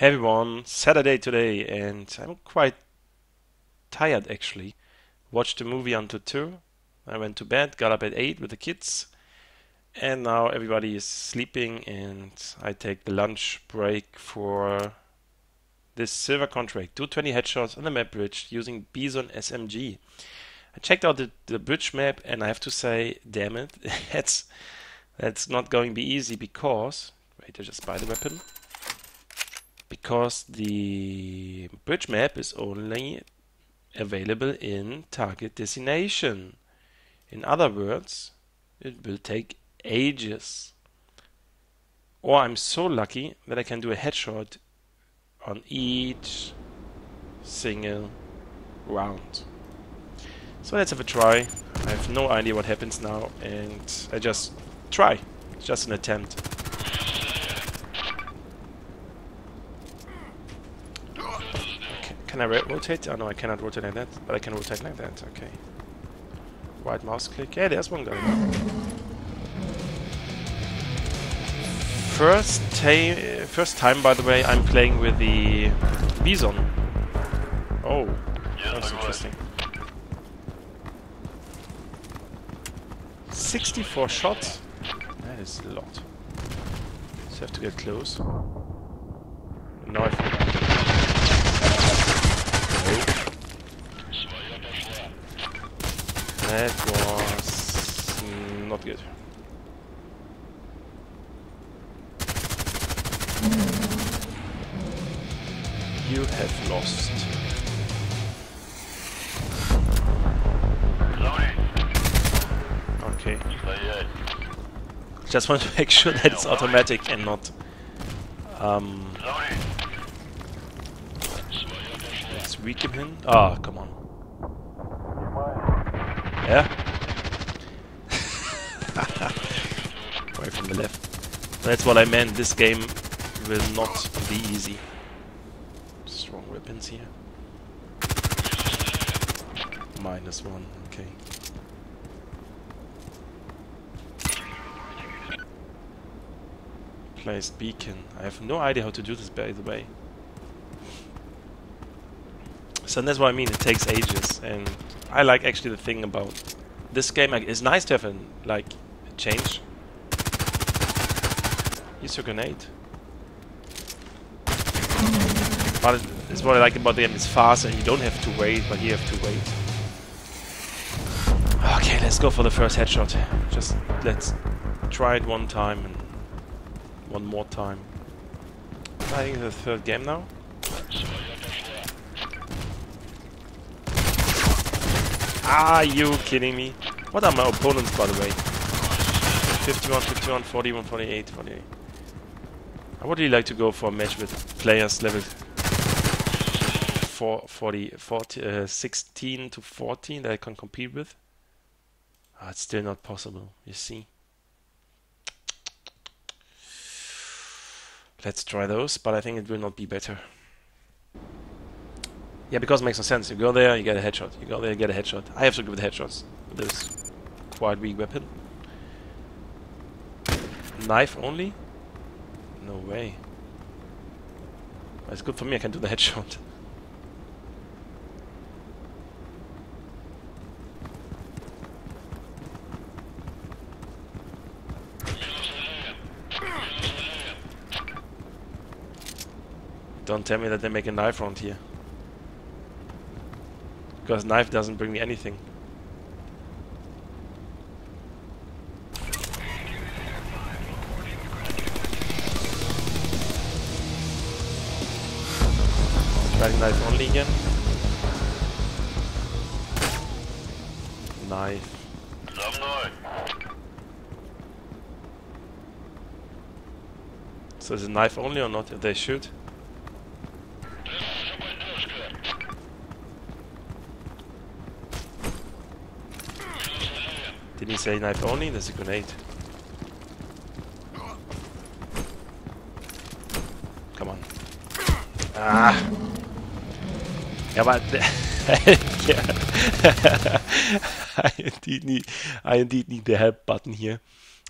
Hey everyone, Saturday today, and I'm quite tired actually. Watched the movie until 2. I went to bed, got up at 8 with the kids, and now everybody is sleeping, and I take the lunch break for this silver contract. 220 headshots on the map bridge using Bizon SMG. I checked out the, the bridge map, and I have to say, damn it, that's, that's not going to be easy because. Wait, I just buy the weapon because the bridge map is only available in target designation. In other words, it will take ages. Or I'm so lucky that I can do a headshot on each single round. So let's have a try. I have no idea what happens now and I just try. It's just an attempt. Can I rotate? Oh no, I cannot rotate like that, but I can rotate like that. Okay. Right mouse click. Yeah, there's one guy. First, first time, by the way, I'm playing with the Bizon. Oh, that's interesting. 64 shots? That is a lot. So I have to get close. Now I That was not good. You have lost. Okay. Just want to make sure that it's automatic and not um let's. Ah, oh, come on. Yeah? right from the left. That's what I meant. This game will not be easy. Strong weapons here. Minus one, okay. Place beacon. I have no idea how to do this by the way. So that's what I mean, it takes ages and I like actually the thing about this game. It's nice to have a like change. Use your grenade. But it's what I like about the game. It's fast and you don't have to wait, but you have to wait. Okay, let's go for the first headshot. Just let's try it one time and one more time. I think the third game now. Are you kidding me? What are my opponents, by the way? 51, 51, 41, 48, 48. I would really like to go for a match with players level 4, 40, 40 uh, 16 to 14 that I can compete with. Ah, it's still not possible, you see. Let's try those, but I think it will not be better. Yeah, because it makes no sense. You go there, you get a headshot. You go there, you get a headshot. I have to give the headshots this quite weak weapon. Knife only? No way. It's good for me, I can do the headshot. Don't tell me that they make a knife round here. Because knife doesn't bring me anything. Trying knife only again. Knife. So is it knife only or not if they shoot? He say knife only? There's a grenade. Come on. Ah! Yeah, but. I indeed need I indeed need the help button here.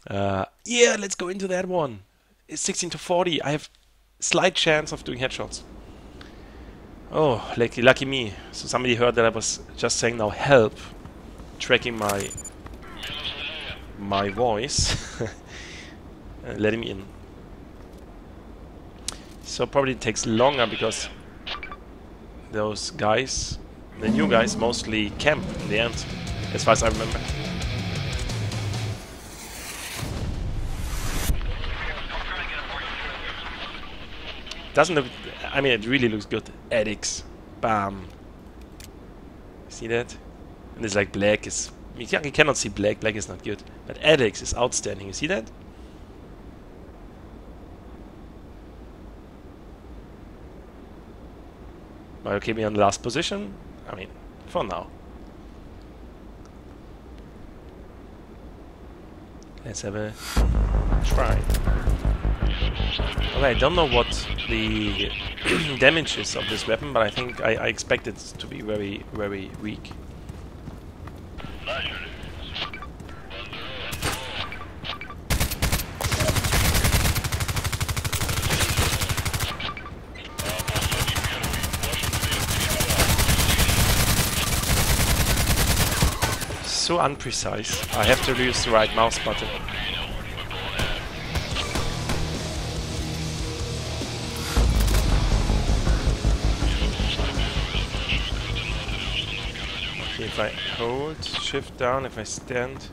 Uh, yeah, let's go into that one. It's 16 to 40. I have slight chance of doing headshots. Oh, lucky, lucky me. So somebody heard that I was just saying now help, tracking my my voice and letting me in. So probably it takes longer because those guys, the new guys, mostly camp in the end, as far as I remember. Doesn't look... I mean, it really looks good. Addicts. Bam. See that? And it's like black is... You cannot see black. Black is not good. But Addicts is outstanding. You see that? Keep me on the last position? I mean, for now. Let's have a try. Okay, I don't know what the damage is of this weapon, but I think I, I expect it to be very, very weak. So unprecise. I have to use the right mouse button. Okay, if I hold shift down, if I stand.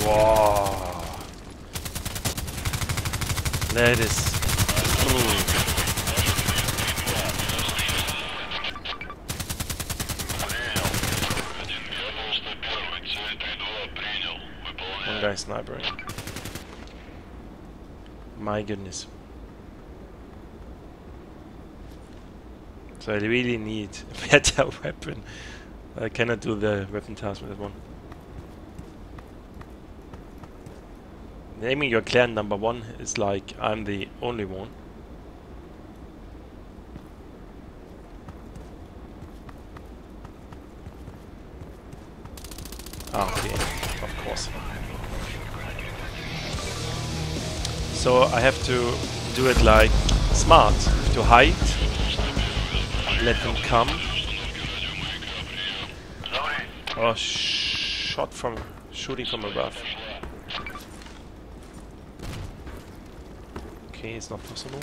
Wow. That is. Ooh. One guy snipering. My goodness. So I really need a better weapon. I cannot do the weapon task with that one. Naming your clan number one is like I'm the only one. So I have to do it like smart, to hide let them come. Oh, shot from shooting from above. Okay, it's not possible.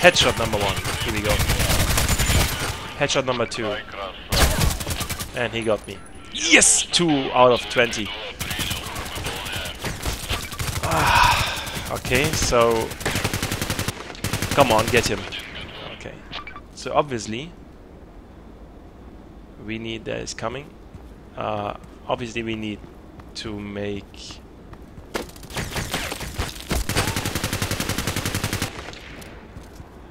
Headshot number one. Here we go. Headshot number two. And he got me. Yes! Two out of 20. Ah. Okay, so... Come on, get him. Okay. So obviously... We need... That is coming. Uh, obviously we need to make...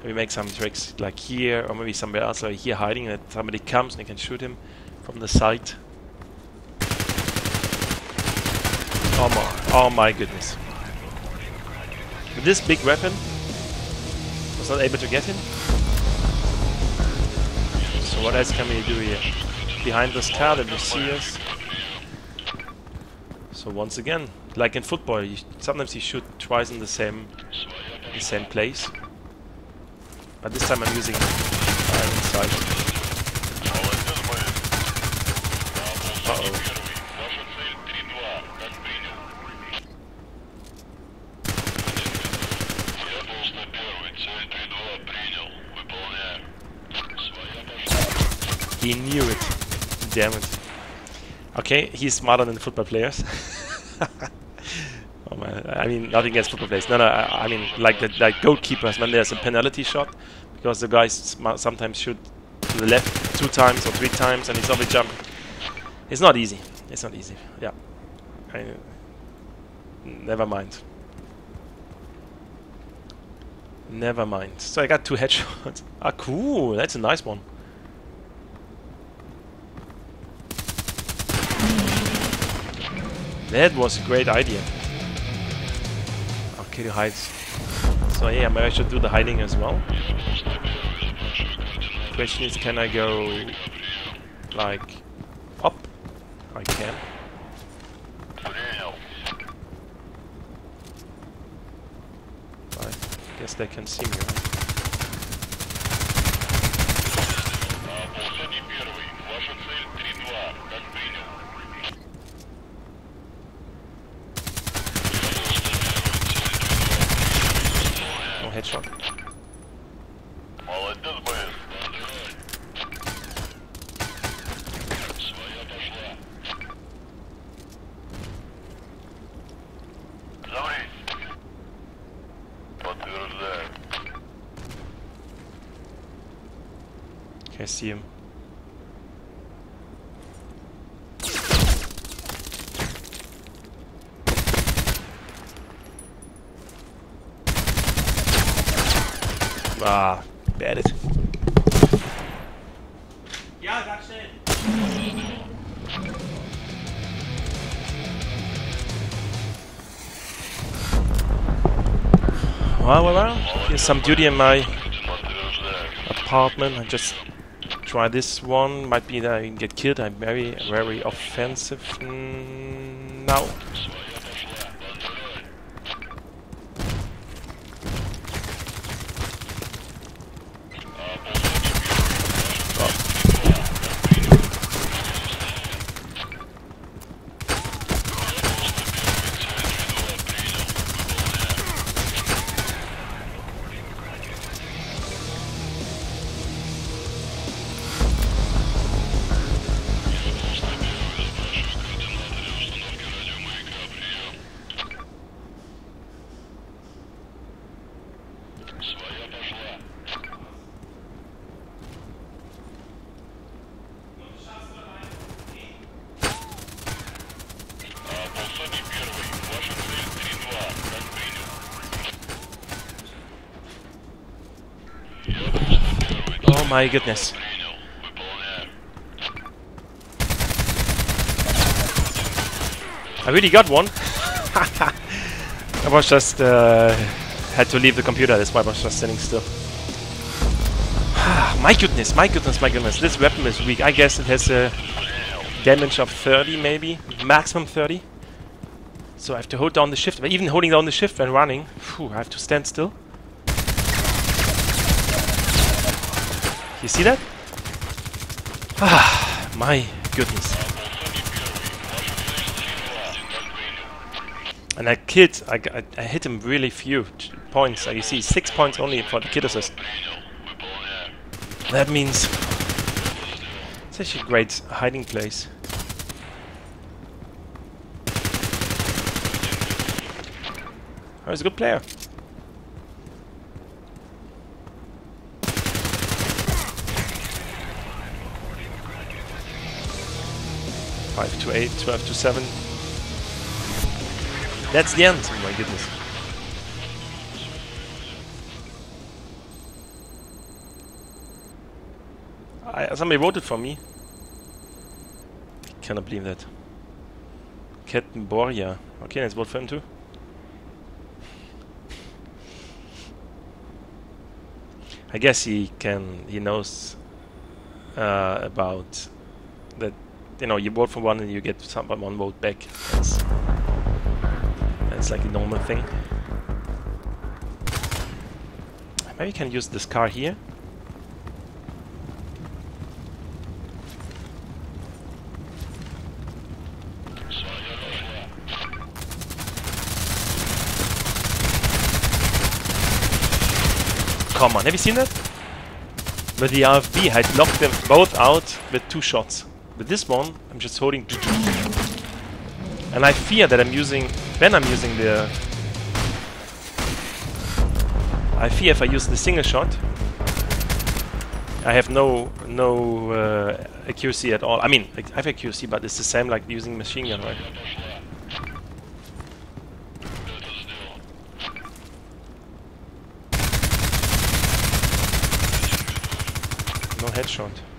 We make some tricks like here or maybe somewhere else like here hiding that somebody comes and they can shoot him from the side. Oh my, oh my goodness. With this big weapon, was not able to get him. So what else can we do here? Behind this car that you see us. So once again, like in football, you, sometimes you shoot twice in the same the same place. But this time I'm using uh, inside. Uh oh. He knew it. Damn it. Okay, he's smarter than football players. oh man, I mean nothing against football players. No, no, I, I mean like the like goalkeepers when there's a penalty shot, because the guys sometimes shoot to the left two times or three times and he's only jumping. It's not easy. It's not easy. Yeah. I, never mind. Never mind. So I got two headshots. Ah, cool. That's a nice one. That was a great idea. Okay, the hides. So yeah, maybe I should do the hiding as well. question is, can I go like up? I can. I guess they can see me. Right? Headshot. Молодец, боец. Своя пошла. Заврись. Подтверждаю. Okay, Ah, bad it. Yeah, that's it. Well, well, well. Here's some duty in my apartment. I just try this one. Might be that I get killed. I'm very, very offensive mm, now. my goodness. I really got one. I was just uh, had to leave the computer. That's why I was just sitting still. my goodness, my goodness, my goodness. This weapon is weak. I guess it has a damage of 30 maybe, maximum 30. So I have to hold down the shift. But even holding down the shift when running, I have to stand still. You see that? Ah, my goodness. And I kid, I, I, I hit him really few points. Like you see, six points only for the kid assist. That means it's actually a great hiding place. Oh, he's a good player. Five to eight, twelve to seven. That's the end. Oh my goodness. I, somebody voted for me. I Cannot believe that. Captain Borja. Okay, let's vote for him too. I guess he can. He knows uh, about that. You know, you vote for one and you get some one vote back. That's that's like a normal thing. Maybe you can use this car here. Come on, have you seen that? But the RFB, had knocked them both out with two shots. With this one, I'm just holding... And I fear that I'm using... When I'm using the... I fear if I use the single shot, I have no no uh, accuracy at all. I mean, I have accuracy, but it's the same like using machine gun, right? No headshot.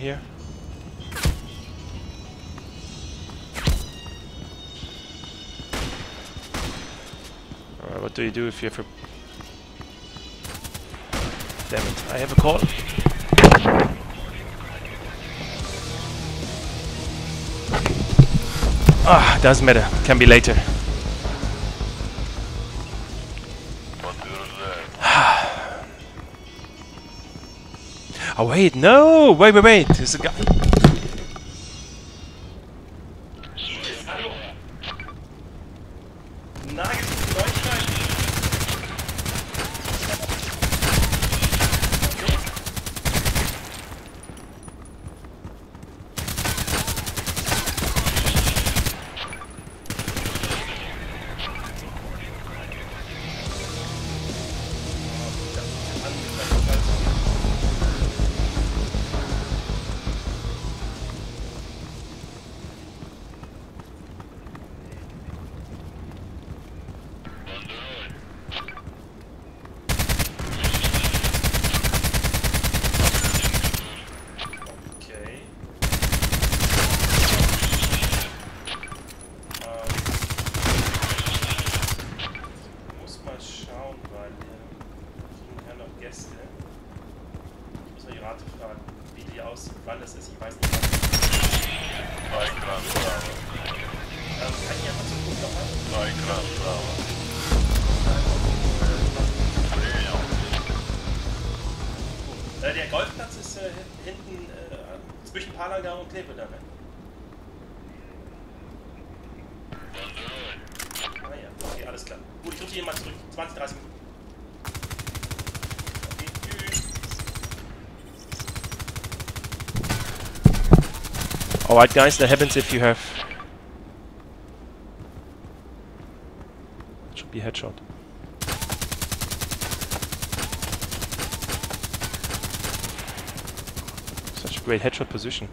Here. Alright, what do you do if you have a... Damn it, I have a call. Ah, doesn't matter. Can be later. Oh wait, no! Wait, wait, wait! There's a guy. Alright guys, that happens if you have... Should be headshot. Such a great headshot position.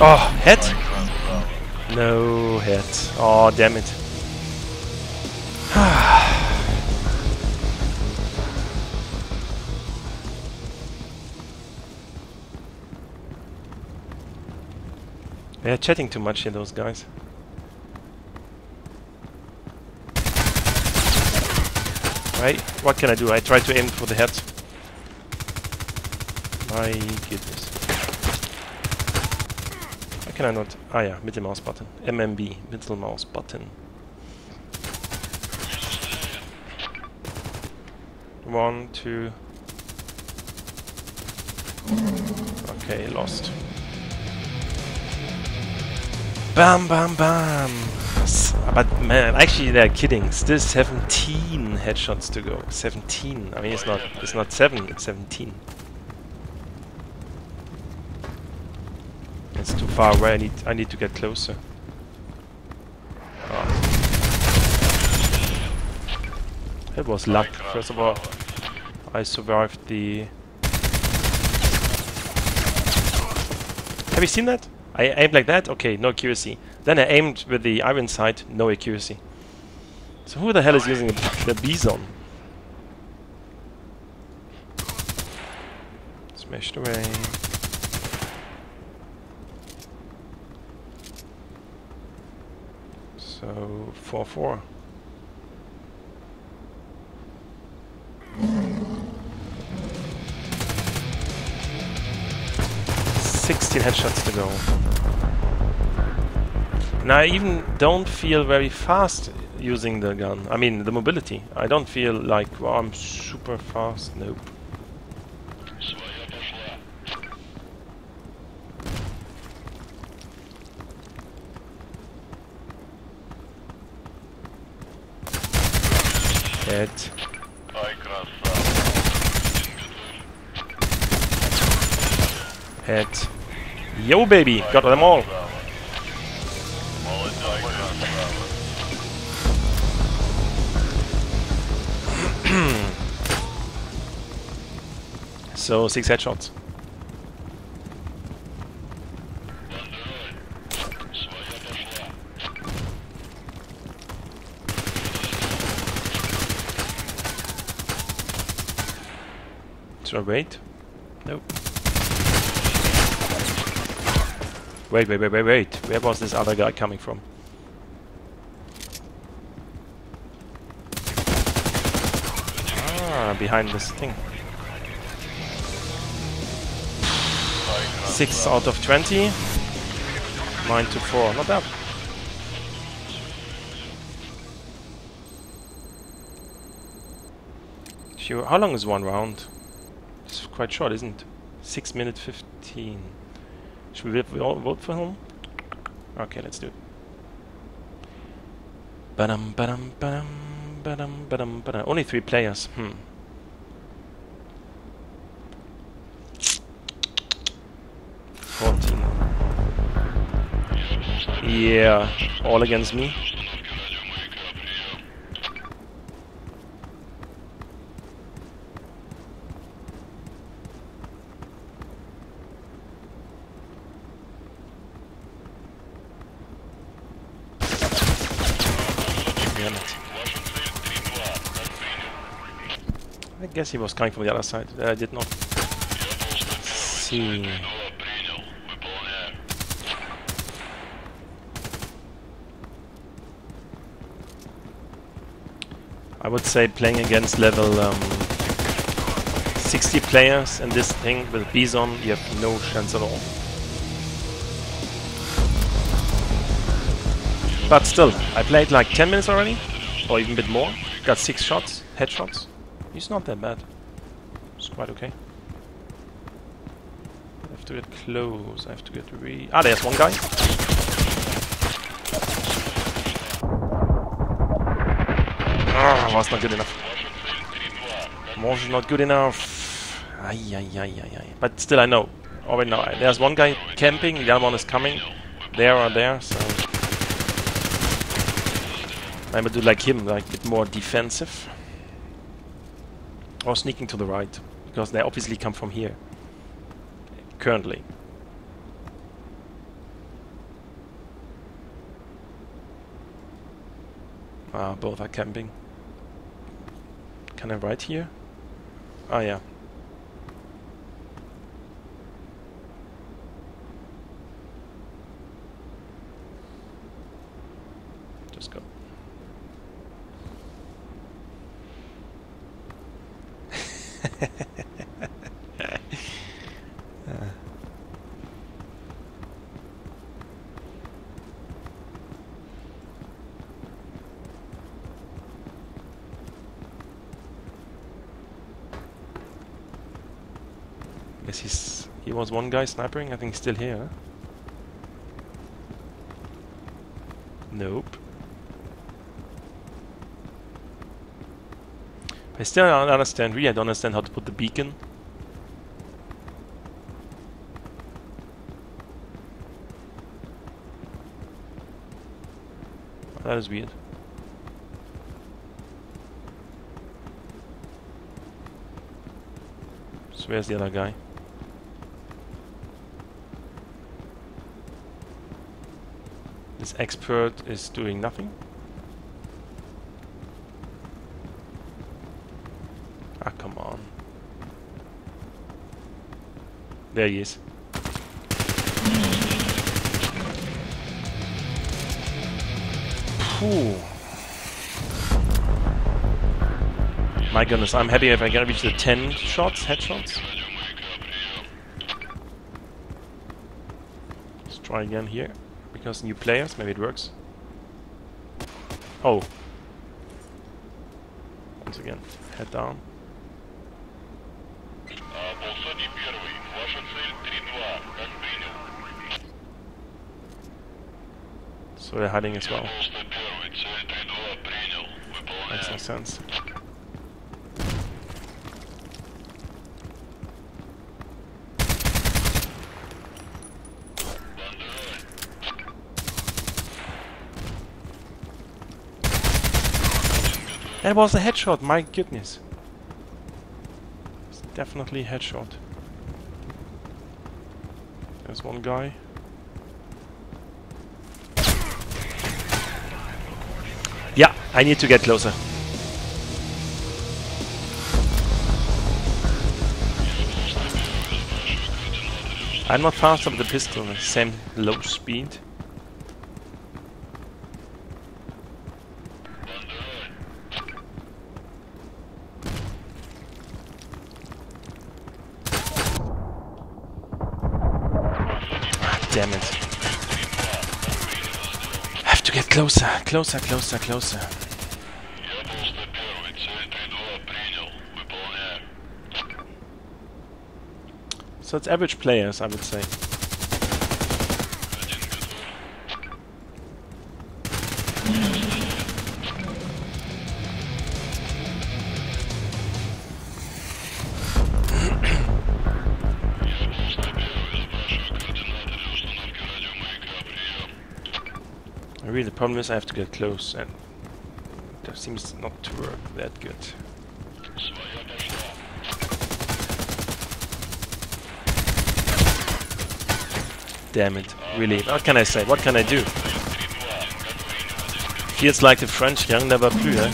Ah, oh, head? No head. Oh, damn it. They're chatting too much here, those guys. Right, what can I do? I try to aim for the head. My goodness. Can I not? Ah yeah, middle mouse button. MMB, middle mouse button. One, two. Okay, lost. Bam, bam, bam. But man, actually they're kidding. Still 17 headshots to go. 17. I mean, it's not. It's not seven. It's 17. It's too far away. I need. I need to get closer. Oh. It was luck. First of all, I survived the. Have you seen that? I aimed like that? Okay, no accuracy. Then I aimed with the iron sight, no accuracy. So who the hell is using the Bizon? Smashed away. So, 4-4. Sixteen headshots to go. And I even don't feel very fast using the gun. I mean, the mobility. I don't feel like wow, I'm super fast. Nope. Dead. Hit. Yo baby, got them all. so six headshots. I wait? Nope. Wait, wait, wait, wait, wait. Where was this other guy coming from? Ah, behind this thing. Six out of twenty. Nine to four. Not bad. Sure. How long is one round? Quite short, isn't it? Six minutes fifteen. Should we vote vote for him? Okay, let's do it. Badum, badum, badum, badum, badum, badum. Only three players. Hmm. Fourteen. Yeah, all against me. Damn it guess he was coming from the other side. I did not see. I would say playing against level um, 60 players in this thing with Bizon, you have no chance at all. But still, I played like 10 minutes already, or even a bit more, got 6 shots, headshots. He's not that bad. It's quite okay. I have to get close, I have to get re... Ah, there's one guy. Ah, was not good enough. Was not good enough. Ay, ay, ay, ay, ay. But still, I know. Already know. There's one guy camping, the other one is coming. There or there, so. I would do like him, like a bit more defensive. Or sneaking to the right. Because they obviously come from here. Currently. Ah, both are camping. Can I write here? Ah, yeah. Just go. Ah. Guess he's he was one guy sniping. I think he's still here. Nope. I still don't understand. Really, I don't understand how to put the beacon. That is weird. So where's the other guy? This expert is doing nothing. Ah, come on. There he is. Phew. My goodness, I'm happy if I can reach the 10 shots, headshots. Let's try again here. Because new players, maybe it works. Oh. Once again, head down. So they're hiding as well. Makes no sense. That was a headshot, my goodness. It's definitely a headshot. There's one guy. I need to get closer. I'm not faster with the pistol, same low speed. Damn it. Have to get closer, closer, closer, closer. So it's average players, I would say. really, the problem is I have to get close, and that seems not to work that good. Damn it, really. What can I say? What can I do? Feels like the French young never plus, eh?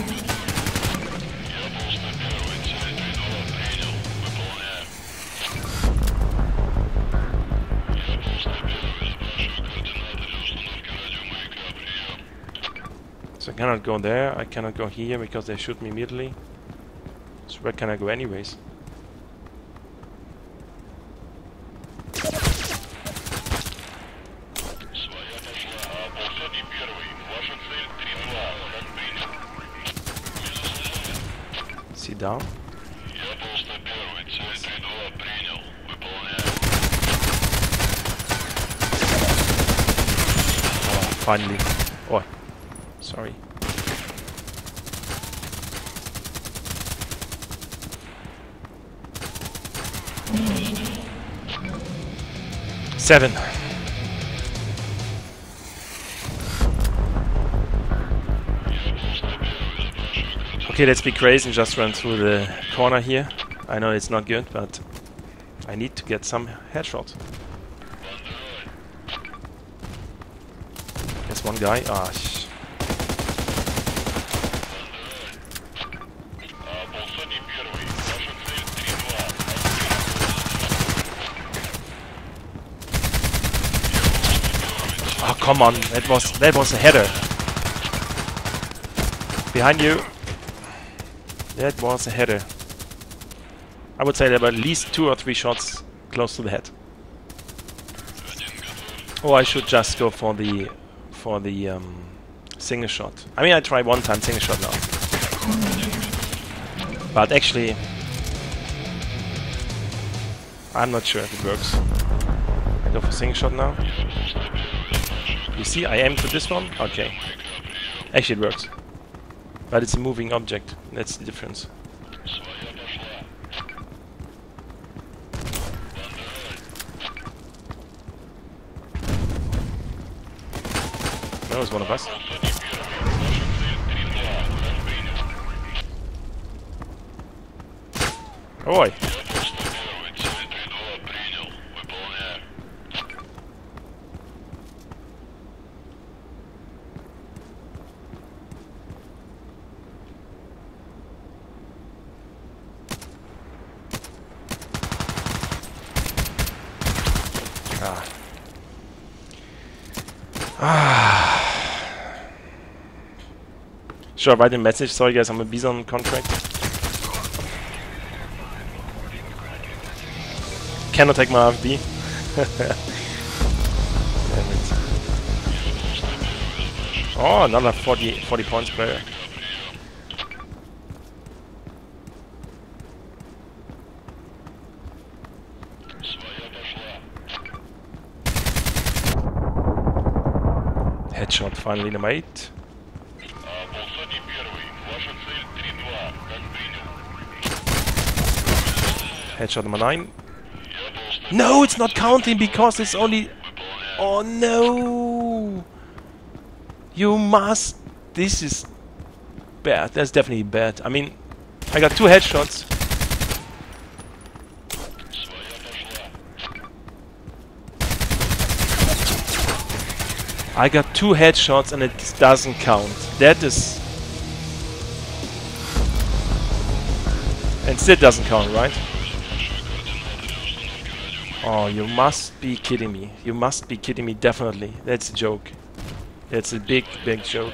So I cannot go there, I cannot go here because they shoot me immediately. So where can I go anyways? Finally. Oh, sorry. Seven. Okay, let's be crazy and just run through the corner here. I know it's not good, but I need to get some headshots. one guy. Ah, sh Oh come on, that was that was a header. Behind you. That was a header. I would say there were at least two or three shots close to the head. Oh, I should just go for the for the um, single shot. I mean, I try one time single shot now. But actually, I'm not sure if it works. I go for single shot now. You see, I aim for this one. Okay. Actually, it works. But it's a moving object. That's the difference. That was one of us. Ой! Should I write a message? Sorry guys, I'm a Bizon contract. Cannot take my RFB. oh, another 40, 40 points player. Headshot finally the mate. Headshot number 9. No, it's not counting because it's only... Oh no! You must... This is bad. That's definitely bad. I mean, I got two headshots. I got two headshots and it doesn't count. That is... And still doesn't count, right? Oh, you must be kidding me. You must be kidding me, definitely. That's a joke. That's a big, big joke.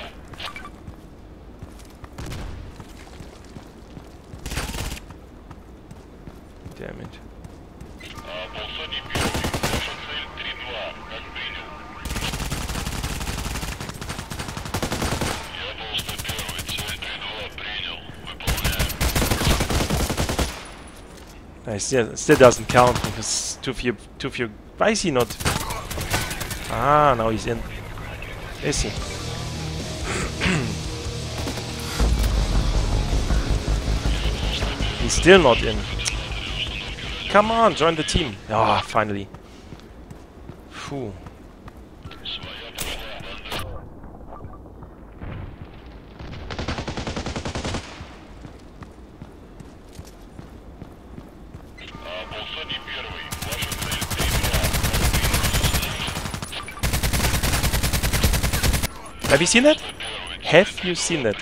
I still, still doesn't count because too few, too few. Why is he not? Ah, now he's in. Is he? he's still not in. Come on, join the team. Ah, finally. Phew. Have you seen that? Have you seen that?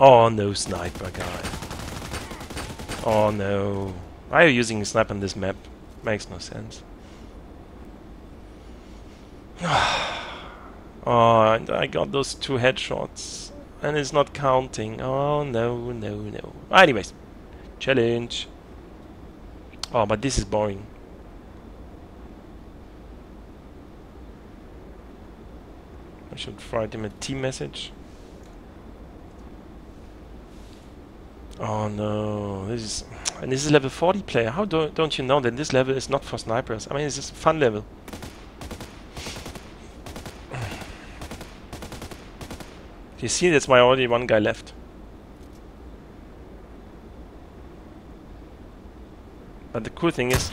Oh no, sniper guy. Oh no. Why are you using a sniper on this map? Makes no sense. oh, and I got those two headshots. And it's not counting. Oh no, no, no. Anyways. Challenge. Oh, but this is boring. I should write him a team message. Oh no, this is and this is level 40 player. How do, don't you know that this level is not for snipers? I mean, it's just a fun level. You see, that's why only one guy left. But the cool thing is,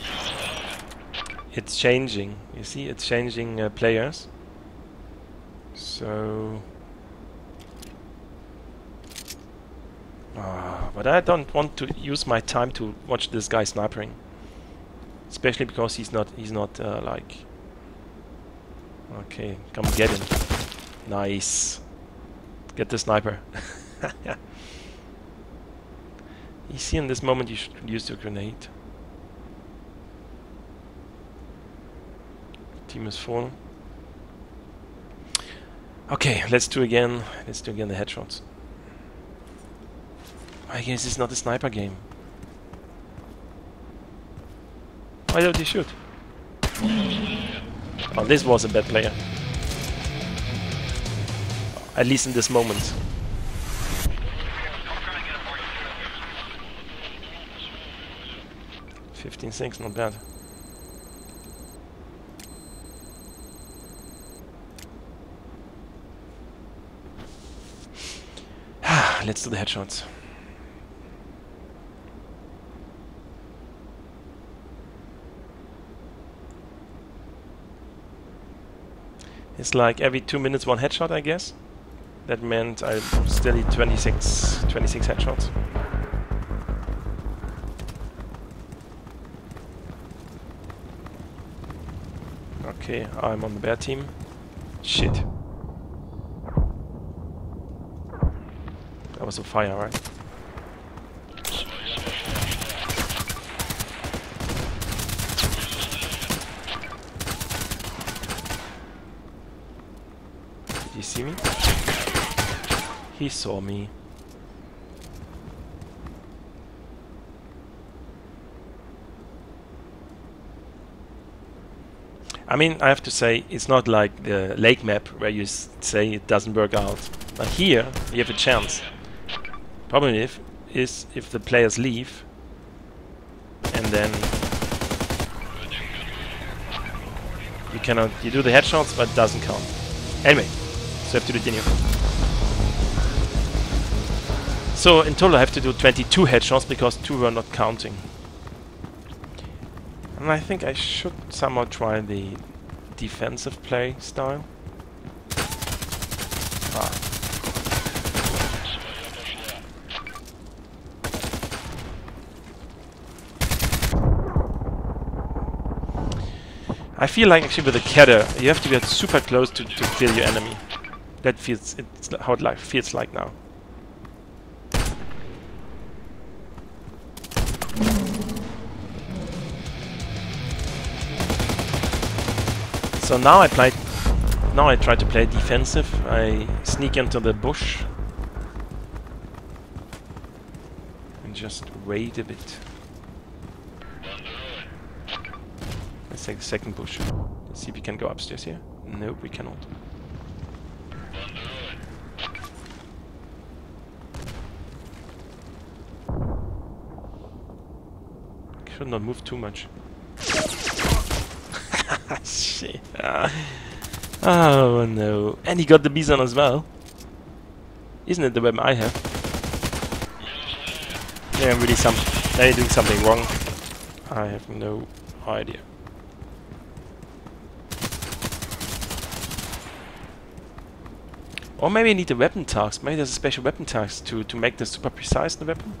it's changing. You see, it's changing uh, players. So. Ah, but I don't want to use my time to watch this guy snipering, especially because he's not he's not uh, like. Okay, come get him. Nice. Get the sniper. you see, in this moment, you should use your grenade. Team is full. Okay, let's do again. Let's do again the headshots. I guess it's not a sniper game. Why don't you shoot? Oh, this was a bad player. At least in this moment. Fifteen six, not bad. Let's do the headshots. It's like every two minutes one headshot, I guess. That meant I still need 26, 26 headshots. Okay, I'm on the BEAR team. Shit. That was a fire, right? Did you see me? He saw me. I mean, I have to say, it's not like the lake map where you say it doesn't work out. But here, you have a chance. Problem if, is if the players leave, and then you cannot, you do the headshots, but it doesn't count. Anyway, so I have to continue. So in total I have to do 22 headshots because two were not counting. And I think I should somehow try the defensive play style. I feel like actually with a Kedr, you have to get super close to, to kill your enemy. That feels it's how it like feels like now. So now I play. Now I try to play defensive. I sneak into the bush and just wait a bit. Let's take the second bush. Let's see if we can go upstairs here. Nope, we cannot. Should not move too much. Shit. Oh no. And he got the Bizon as well. Isn't it the weapon I have? They're really some they're doing something wrong. I have no idea. Or maybe I need a weapon task. Maybe there's a special weapon task to, to make this super precise, in the weapon.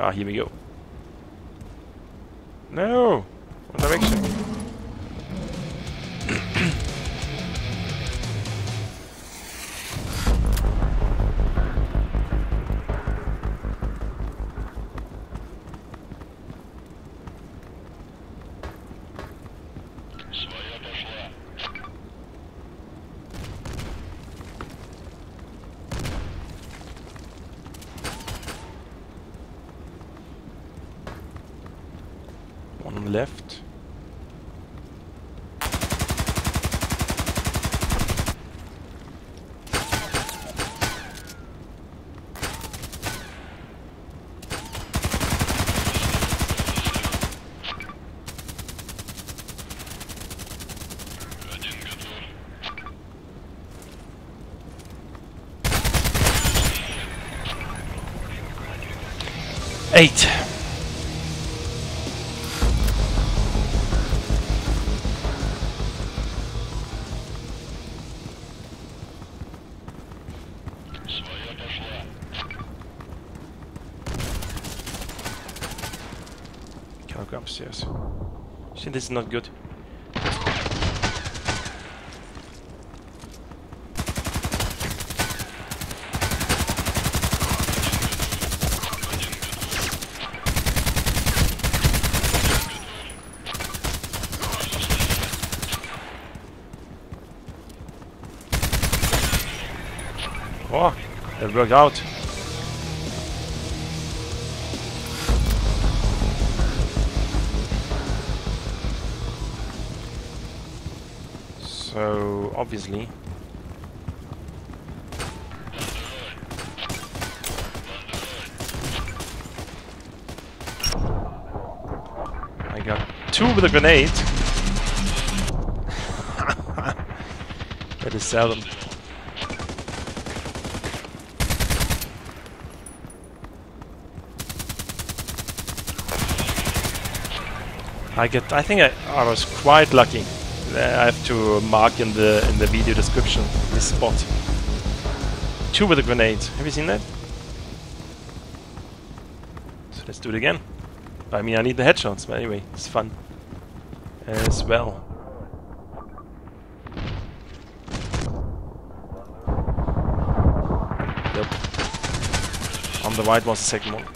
Ah, here we go. No! What direction? eight. Can I go upstairs? See, this is not good. Worked out. So obviously I got two with a grenade. that is seldom. I get. I think I, I was quite lucky. I have to mark in the in the video description this spot. Two with a grenade. Have you seen that? So let's do it again. I mean, I need the headshots, but anyway, it's fun as well. Yep. On the right was the second one.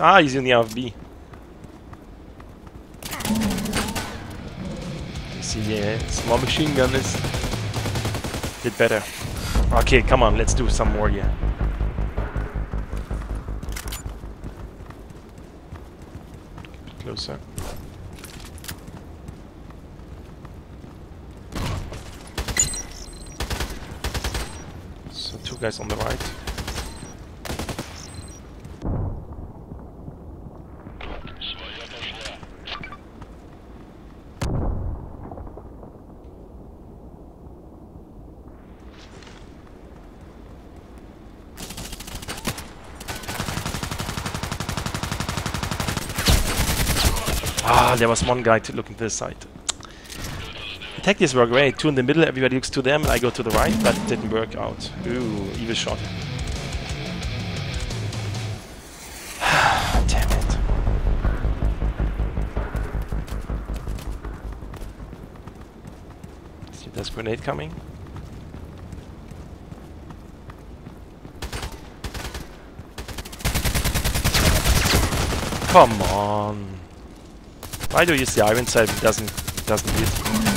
Ah? He's in the AFB. See, the small machine gun is did better. Okay, come on, let's do some more yeah. Closer. So two guys on the right. There was one guy to looking to the side. The tactics were great. Two in the middle, everybody looks to them, and I go to the right, but it didn't work out. Ooh, evil shot. Damn it. See, there's grenade coming. Come on. Why do you see it doesn't doesn't hit?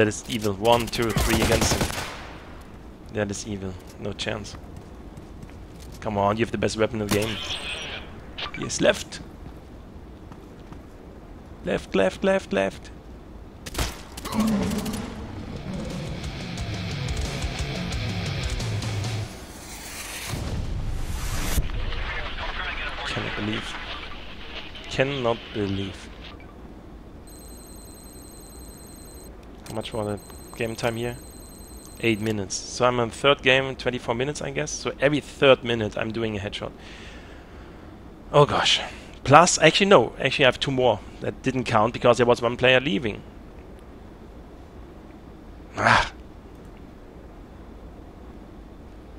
That is evil. One, two, three against him. That is evil. No chance. Come on, you have the best weapon in the game. Yes, left. Left, left, left, left. Cannot believe. Cannot believe. How much was the game time here? 8 minutes. So I'm on third game, 24 minutes I guess. So every third minute I'm doing a headshot. Oh gosh. Plus, actually no, actually I have two more. That didn't count because there was one player leaving. Ah.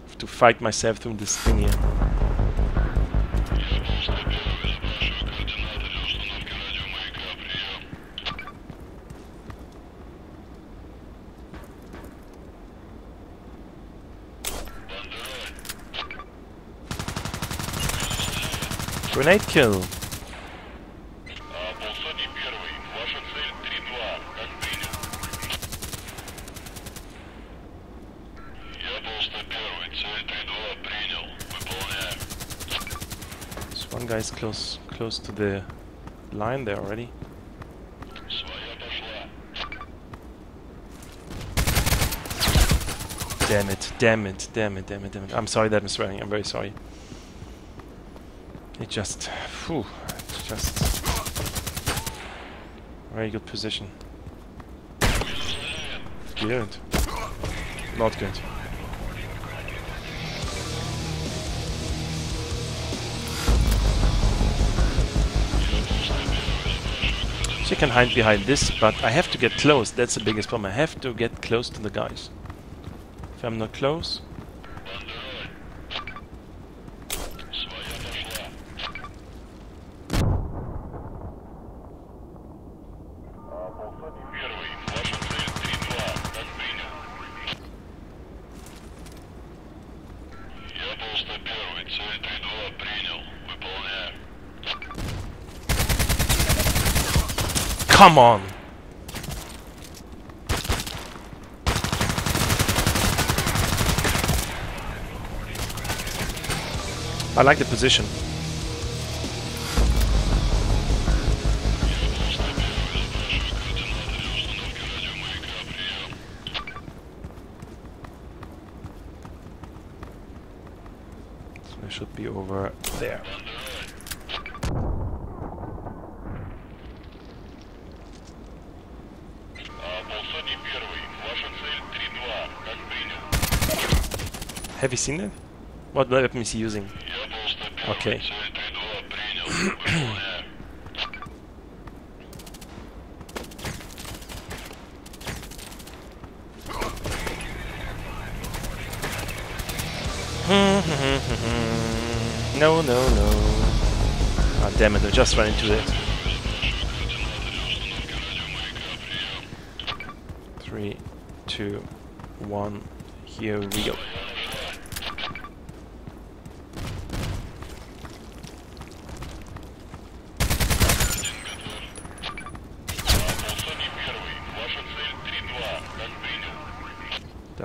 Have to fight myself through this thing here. Grenade kill. This one guy is close, close to the line there already. Damn it, damn it, damn it, damn it, damn it. I'm sorry that I'm swearing, I'm very sorry. Just phew, just very good position. Good. Not good. She can hide behind this, but I have to get close. That's the biggest problem. I have to get close to the guys. If I'm not close, come on! I like the position. seen it? What weapon is he using? Okay. no, no, no. Ah, oh, damn it, I just ran into it. Three, two, one, here we go.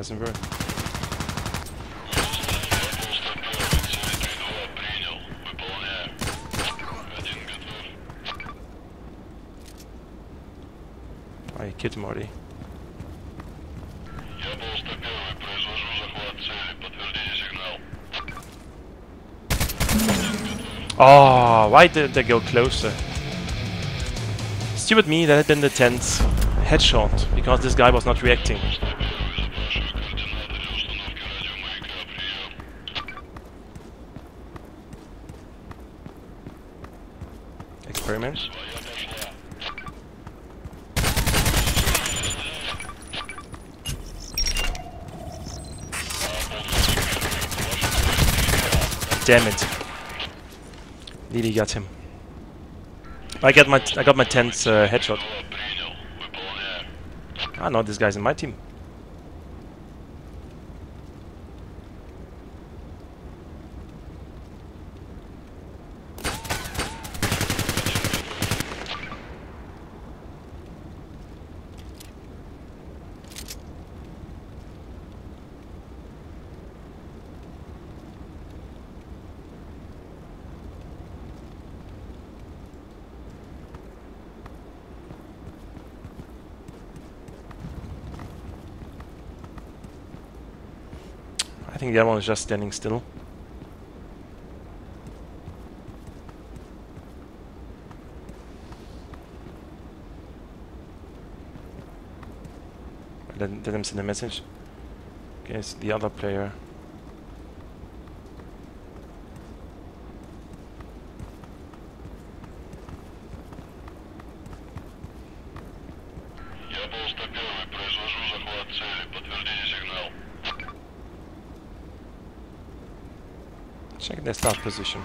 101. Произвожу захват цели. Подтвердите сигнал. Oh, why did they go closer? Stupid me, that had been the 10th headshot, because this guy was not reacting. Damn it. Nearly got him. I got my I got my 10th uh, headshot. Ah, I know this guy's in my team. The other one is just standing still. Let, let him send a message. Okay, it's the other player. Start position.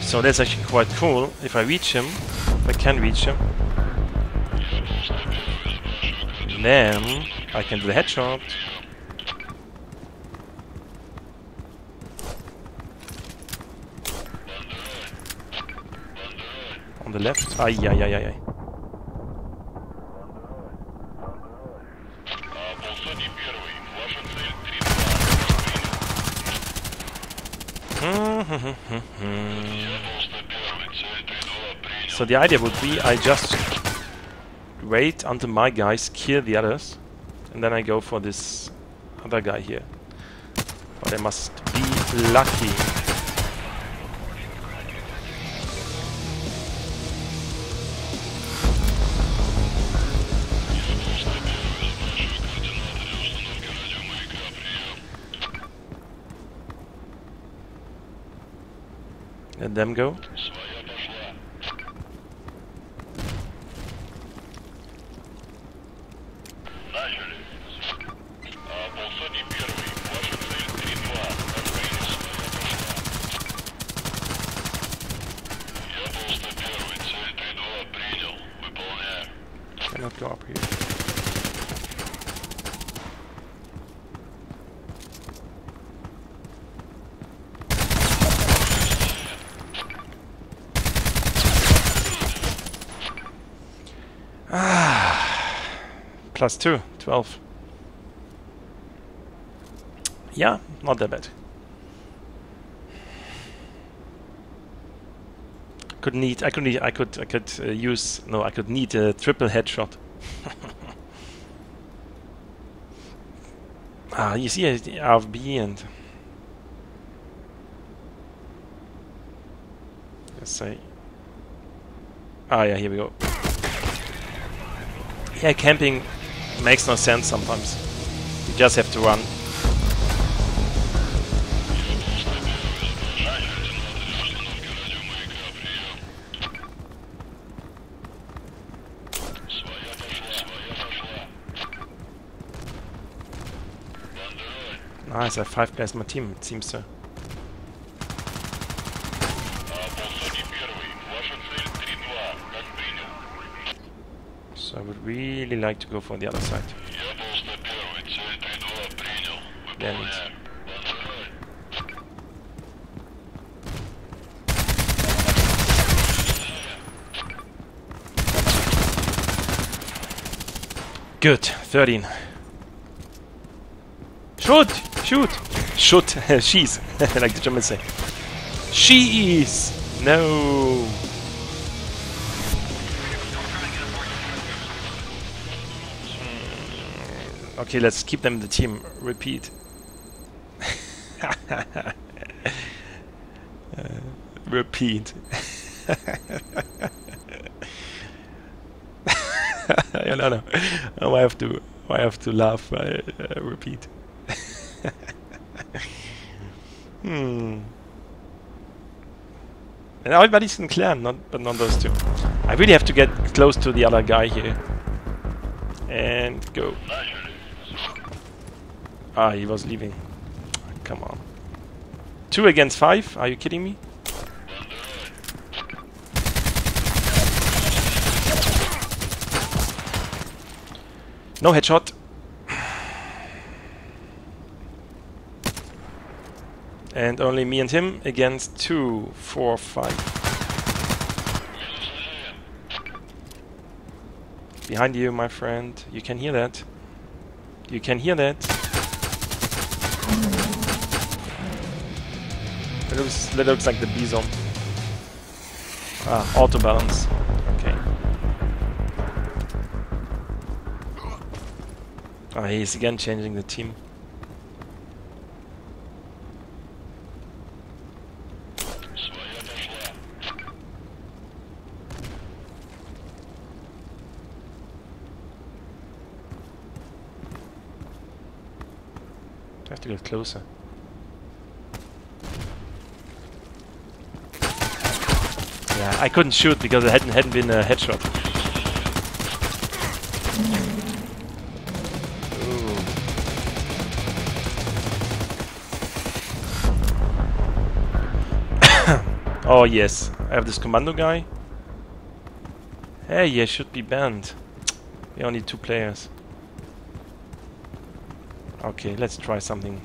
So that's actually quite cool. If I reach him, if I can reach him, then I can do the headshot. On the left. Ay, ay, ay, ay, ay. So the idea would be I just wait until my guys kill the others, and then I go for this other guy here. But I must be lucky. Let them go. Plus two, 12. Yeah, not that bad. Could need, I could need, I could, I could uh, use, no, I could need a triple headshot. ah, you see, uh, RFB and let's say, ah, yeah, here we go. Yeah, camping makes no sense sometimes. You just have to run. Nice, I 5 guys my team, it seems so. really like to go for the other side. Damn it. Good, 13. Shoot! Shoot! Shoot! She's, like the Germans say. She's! No! Okay, let's keep them in the team. Repeat. Uh, repeat. I don't know. Oh, I have to. I have to laugh. I, uh, repeat. hmm. And everybody's in clan, not but not those two. I really have to get close to the other guy here. And go. Ah, he was leaving. Come on. Two against five? Are you kidding me? No headshot. And only me and him against two, four, five. Behind you, my friend. You can hear that. You can hear that. That looks, that looks like the Bizon. Ah, auto balance. Okay. Ah, he's again changing the team. I have to get closer. Yeah, I couldn't shoot because it hadn't hadn't been a headshot. Oh yes, I have this commando guy. Hey, yeah, should be banned. We only two players. Okay, let's try something.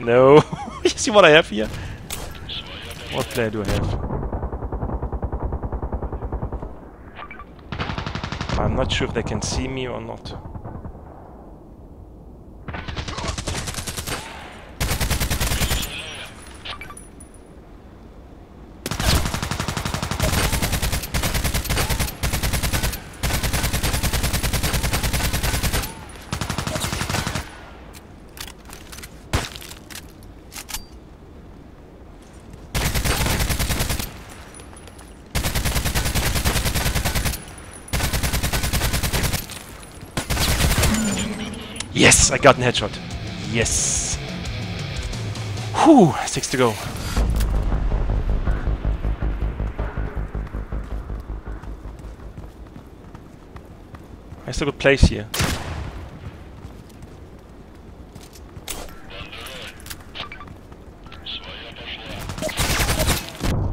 No, you see what I have here? What player do I have? I'm not sure if they can see me or not. Yes, I got an headshot. Yes. Whew, six to go. I still got place here.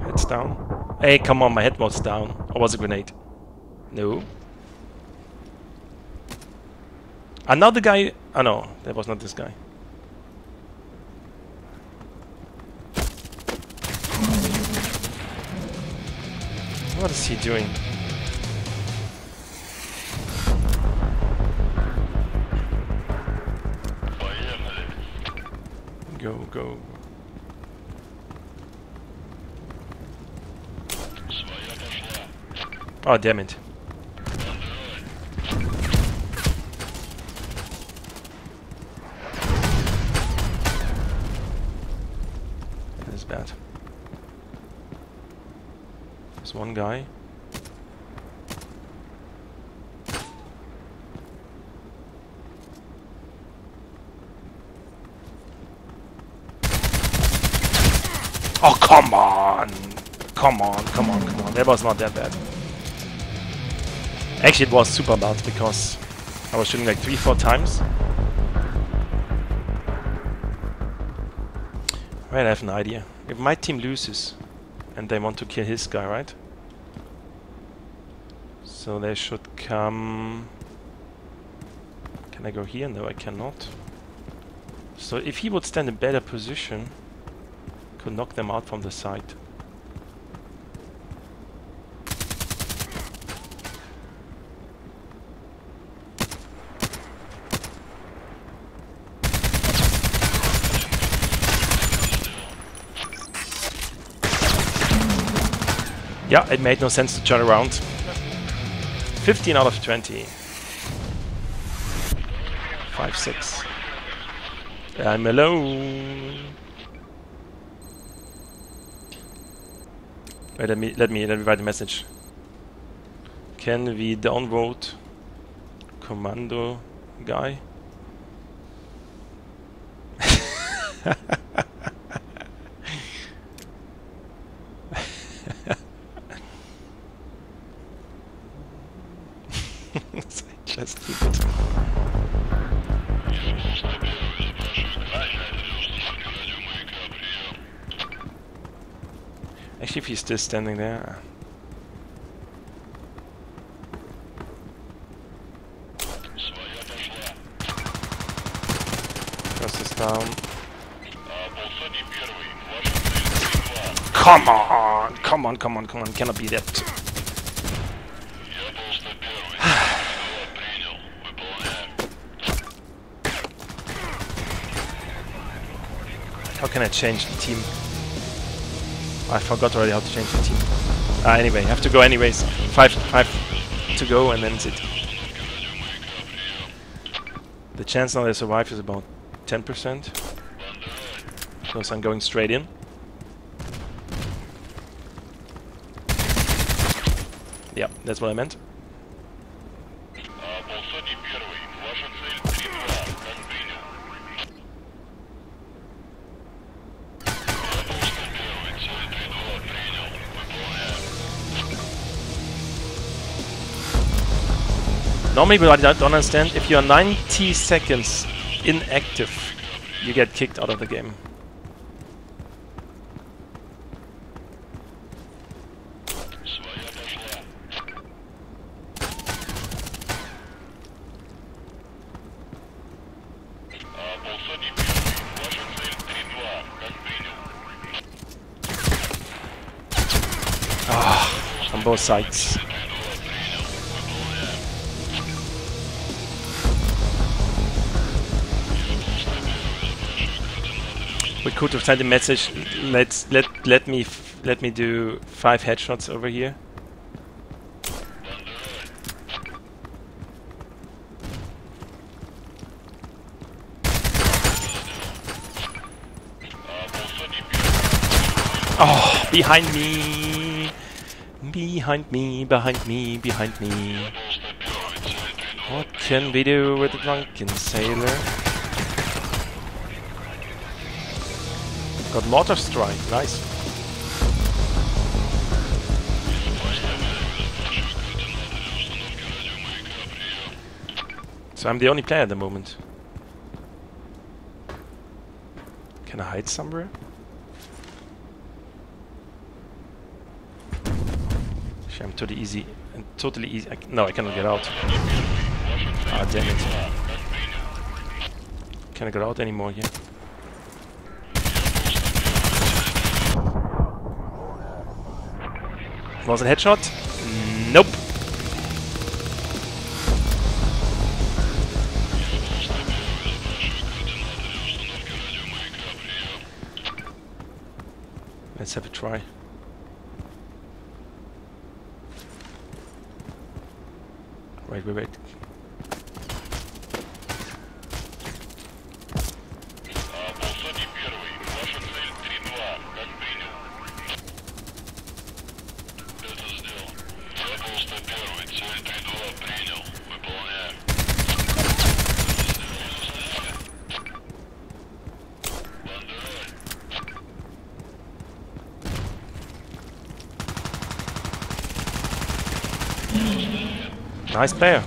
Head's down. Hey, come on, my head was down. Or was a grenade? No. Another guy. Oh no, that was not this guy. What is he doing? Go, go. Oh, damn it. That is bad. There's one guy. Oh, come on! Come on, come on, come on. That was not that bad. Actually, it was super bad because I was shooting like three, four times. Right, I have an idea. If my team loses and they want to kill his guy, right? So they should come... Can I go here? No, I cannot. So if he would stand in better position, could knock them out from the side. Yeah, it made no sense to turn around. 15 out of 20. 5-6. I'm alone. Wait, let me let me let me write a message. Can we downvote commando guy? just standing there. Cross is down. Come on! Come on, come on, come on, cannot be that. How can I change the team? I forgot already how to change the team. Ah, anyway, have to go anyways. Five, five to go, and then it's it. The chance now they survive is about 10%. Because I'm going straight in. Yeah, that's what I meant. Normally, but I don't understand, if you're 90 seconds inactive, you get kicked out of the game. Ah, on both sides. We could have sent a message. Let's let let me let me do five headshots over here. Oh, behind me, behind me, behind me, behind me. What can we do with a drunken sailor? Got mortar strike, nice. So I'm the only player at the moment. Can I hide somewhere? Actually, I'm totally easy. and totally easy. I no, I cannot get out. Ah, damn it. Can I get out anymore here. Was it headshot? Nope. Let's have a try. Wait, wait, wait. Nice player.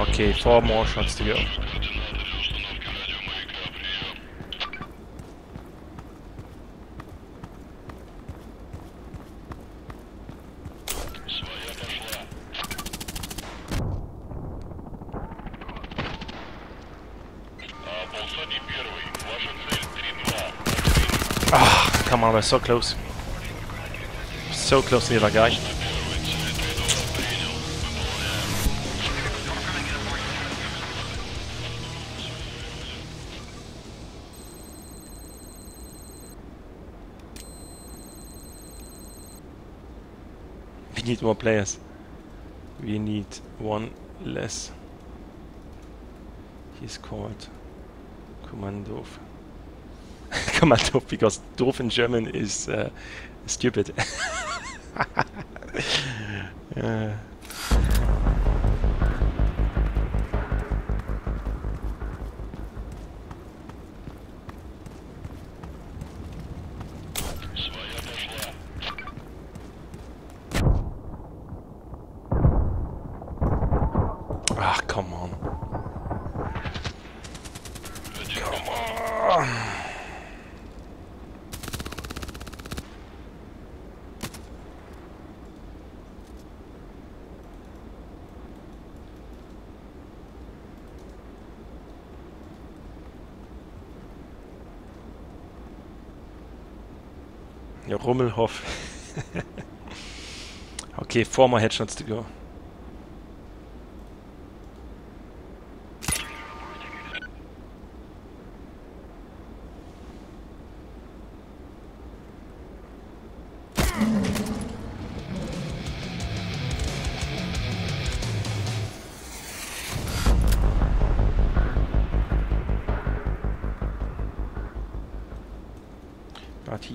Okay, four more shots to go. Oh, we're so close. So close to the other guy. We need more players. We need one less. He's called Kommandov. Because doof in German is uh, stupid. uh, Rummelhoff. okay, four more headshots to go.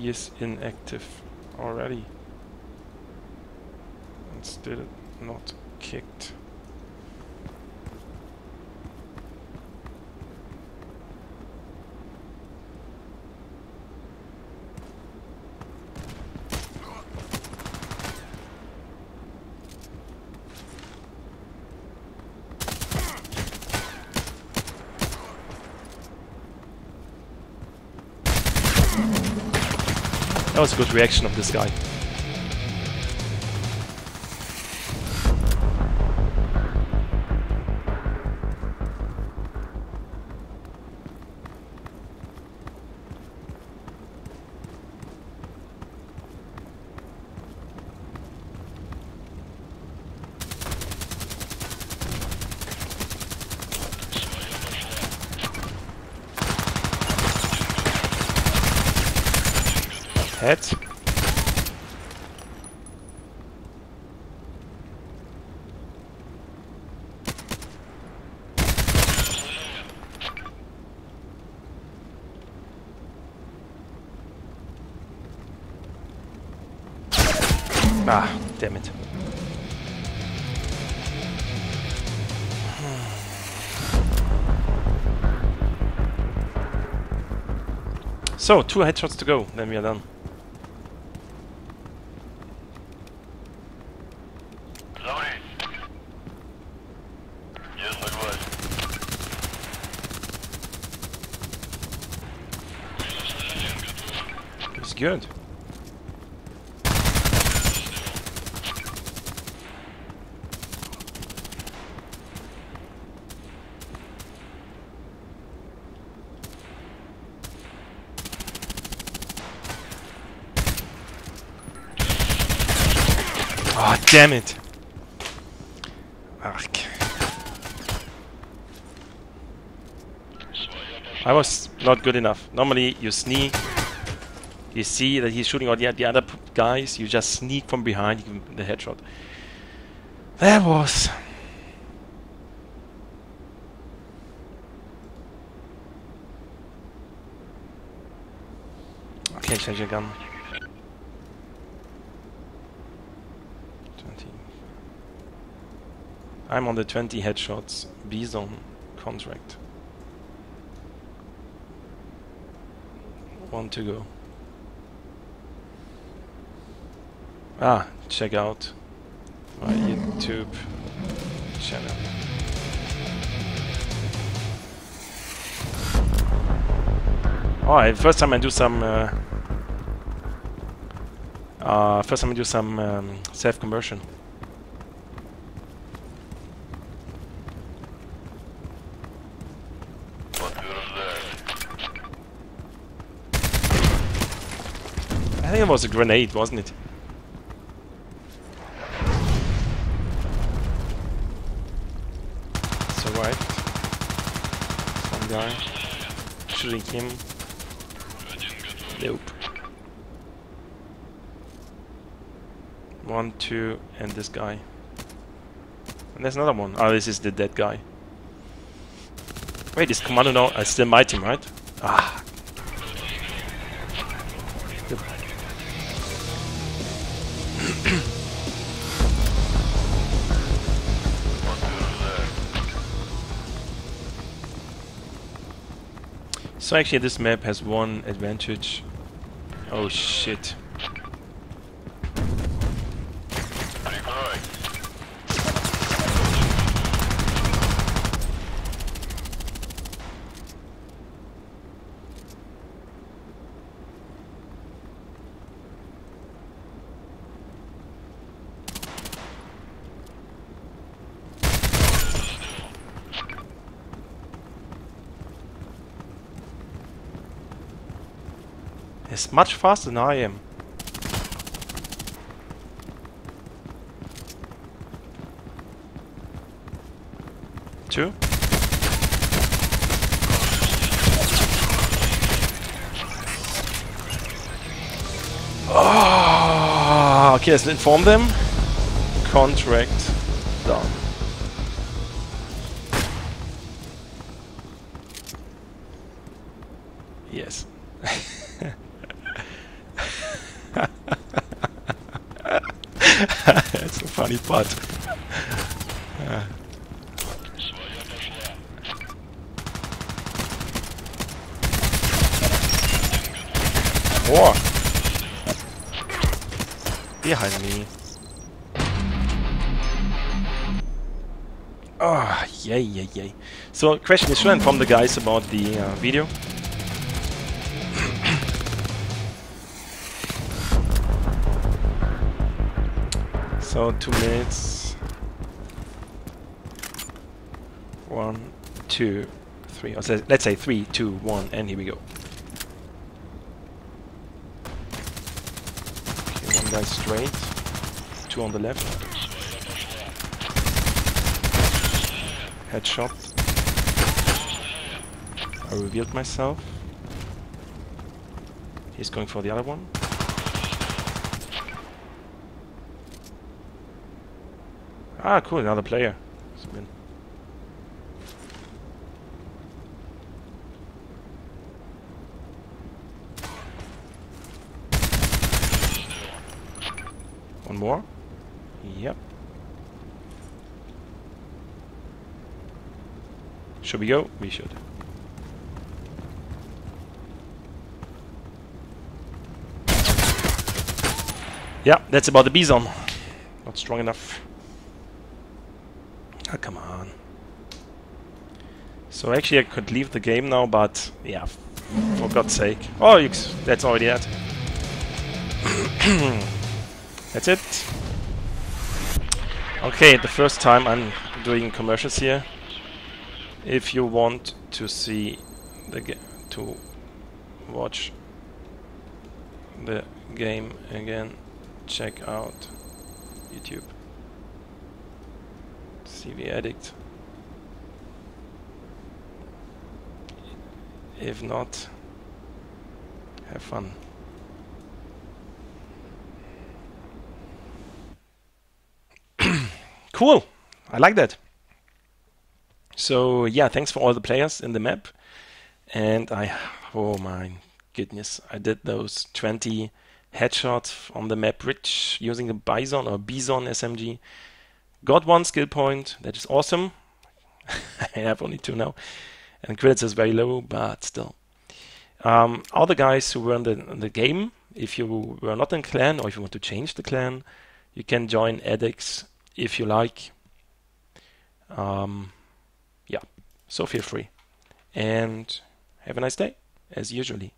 He is inactive already. And still not kicked. That was a good reaction of this guy. So, two headshots to go, then we are done. It's good. damn it. Ark. I was not good enough. Normally you sneak, you see that he's shooting all the, the other guys, you just sneak from behind, the headshot. That was... Okay, change your gun. I'm on the 20 headshots Bizon contract. One to go. Ah, check out my YouTube channel. Alright, first time I do some. Uh, uh, first time I do some um, self conversion. think it was a grenade, wasn't it? Survived. Some guy. Shooting him. Nope. One, two, and this guy. And there's another one. Oh, this is the dead guy. Wait, is Commando now uh, still my team, right? Ah, so actually this map has one advantage. Oh shit. Faster than I am. Two. Oh, okay, let's inform them. Contract So, question is, should I inform the guys about the uh, video? so, two minutes. One, two, three. Or say- let's say three, two, one, and here we go. Okay, one guy straight, two on the left. Headshot. I revealed myself. He's going for the other one. Ah, cool, another player. One more. Yep. Should we go? We should. Yeah, that's about the Bizon. Not strong enough. Ah, come on. So actually I could leave the game now, but yeah, for God's sake. Oh, that's already that. that's it. Okay, the first time I'm doing commercials here. If you want to see the ga- to watch the game again, check out YouTube. CV Addict. If not, have fun. cool. I like that. So yeah, thanks for all the players in the map. And I, oh my goodness, I did those 20 headshots on the map Bridge using a Bizon or Bizon SMG. Got one skill point, that is awesome. I have only two now. And credits is very low, but still. Um, all the guys who were in the, in the game, if you were not in clan or if you want to change the clan, you can join ADX if you like. Um, yeah, so feel free. And have a nice day, as usually.